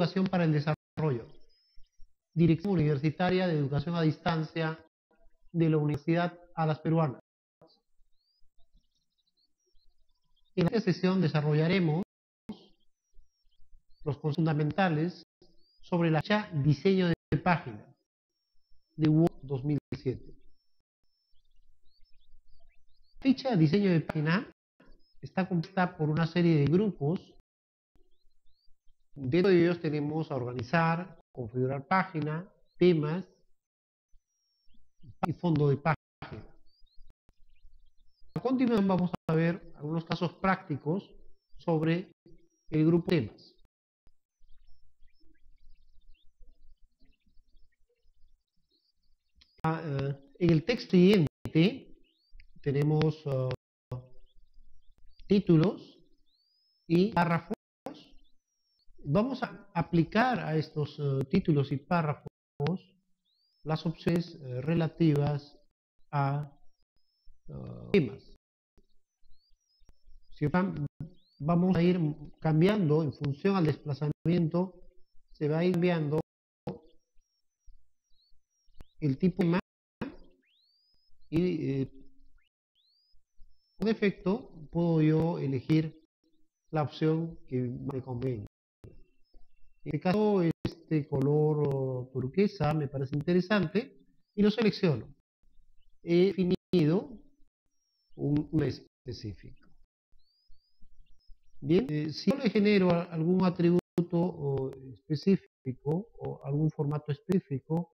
Educación para el Desarrollo, Dirección Universitaria de Educación a Distancia de la Universidad a las Peruanas. En esta sesión desarrollaremos los fundamentales sobre la fecha diseño de página de Word 2007. La ficha diseño de página está compuesta por una serie de grupos. Dentro de ellos tenemos a organizar, configurar página, temas y fondo de página. A continuación vamos a ver algunos casos prácticos sobre el grupo temas. Ah, eh, en el texto siguiente tenemos uh, títulos y párrafos. Vamos a aplicar a estos uh, títulos y párrafos las opciones uh, relativas a temas. Si vamos a ir cambiando en función al desplazamiento, se va a ir cambiando el tipo de y eh, por defecto puedo yo elegir la opción que me convenga. En este caso, este color turquesa me parece interesante y lo selecciono. He definido un, específico. Bien, eh, si yo le genero algún atributo específico o algún formato específico,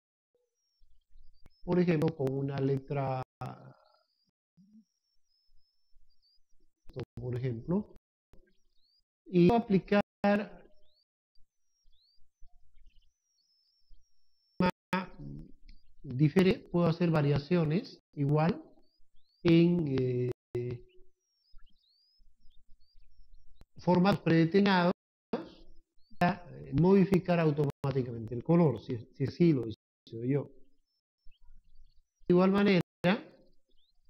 por ejemplo, con una letra, por ejemplo, y aplicar puedo hacer variaciones igual en eh, formatos predeterminados para modificar automáticamente el color, si, si lo decido yo. De igual manera,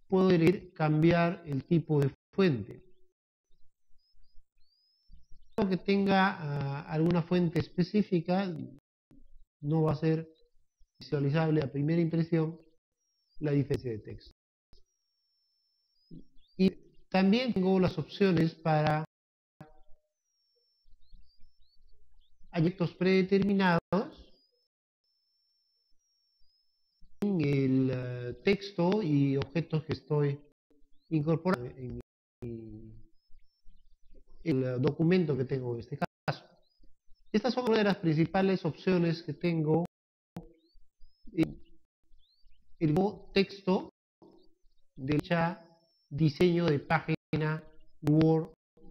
puedo elegir cambiar el tipo de fuente. Que tenga ah, alguna fuente específica, no va a ser visualizable a primera impresión la diferencia de texto. Y también tengo las opciones para proyectos predeterminados el eh, texto y objetos que estoy incorporando en el documento que tengo en este caso. Estas son una de las principales opciones que tengo en el texto de diseño de página Word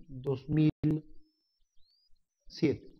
2007.